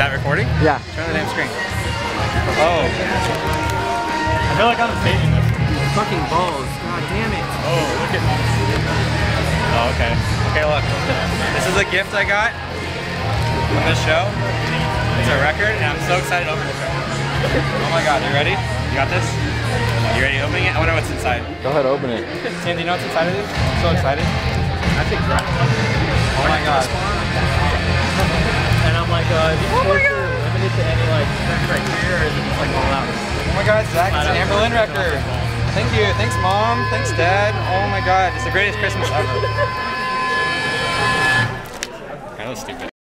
that recording? Yeah. Turn on the damn screen. Oh. I feel like I'm staging this. Fucking balls. God damn it. Oh, look at Oh, okay. Okay, look. This is a gift I got from this show. It's a record, and I'm so excited to open this record. Oh my god, you ready? You got this? You ready opening it? I wonder what's inside. Go ahead, open it. Sam, do you know what's inside of this? I'm so excited. I think. Oh my god. And I'm like, uh, right here, or is it just like all out? Oh my god, Zach, it's an Anberlin record. Thank you. Thanks, Mom. Thanks, Dad. Oh my god, it's the greatest Christmas ever. That was stupid.